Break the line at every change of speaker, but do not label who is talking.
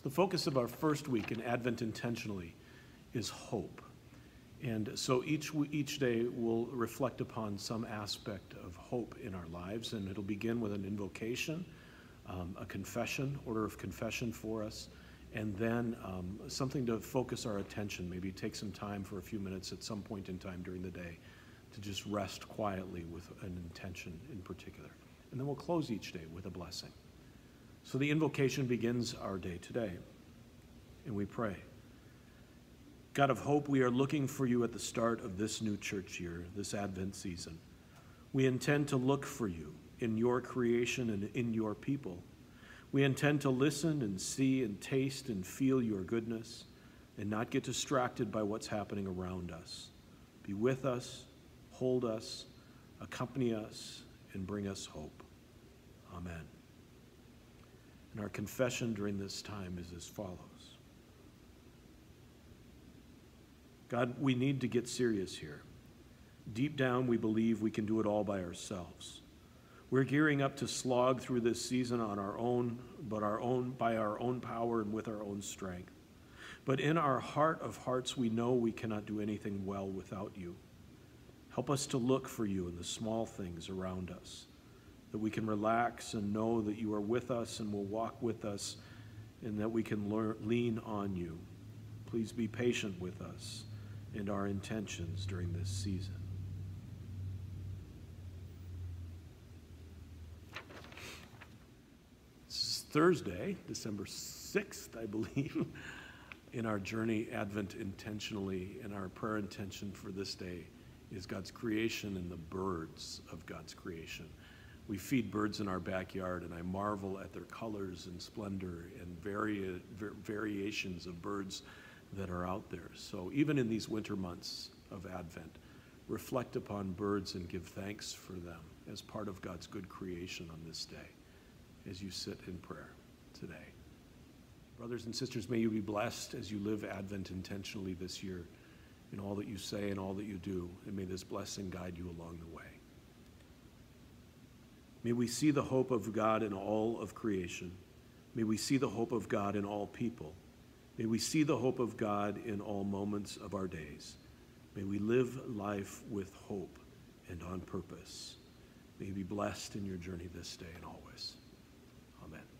So the focus of our first week in Advent intentionally is hope. And so each, each day we'll reflect upon some aspect of hope in our lives, and it'll begin with an invocation, um, a confession, order of confession for us, and then um, something to focus our attention. Maybe take some time for a few minutes at some point in time during the day to just rest quietly with an intention in particular. And then we'll close each day with a blessing. So the invocation begins our day today, and we pray. God of hope, we are looking for you at the start of this new church year, this Advent season. We intend to look for you in your creation and in your people. We intend to listen and see and taste and feel your goodness and not get distracted by what's happening around us. Be with us, hold us, accompany us, and bring us hope. Amen. And our confession during this time is as follows God, we need to get serious here. Deep down, we believe we can do it all by ourselves. We're gearing up to slog through this season on our own, but our own by our own power and with our own strength. But in our heart of hearts, we know we cannot do anything well without you. Help us to look for you in the small things around us, that we can relax and know that you are with us and will walk with us, and that we can learn, lean on you. Please be patient with us and our intentions during this season. Thursday, December 6th, I believe, in our journey Advent intentionally, and our prayer intention for this day is God's creation and the birds of God's creation. We feed birds in our backyard, and I marvel at their colors and splendor and vari- variations of birds that are out there. So even in these winter months of Advent, reflect upon birds and give thanks for them as part of God's good creation on this day as you sit in prayer today. Brothers and sisters, may you be blessed as you live Advent intentionally this year in all that you say and all that you do, and may this blessing guide you along the way. May we see the hope of God in all of creation. May we see the hope of God in all people. May we see the hope of God in all moments of our days. May we live life with hope and on purpose. May you be blessed in your journey this day and always. Amen.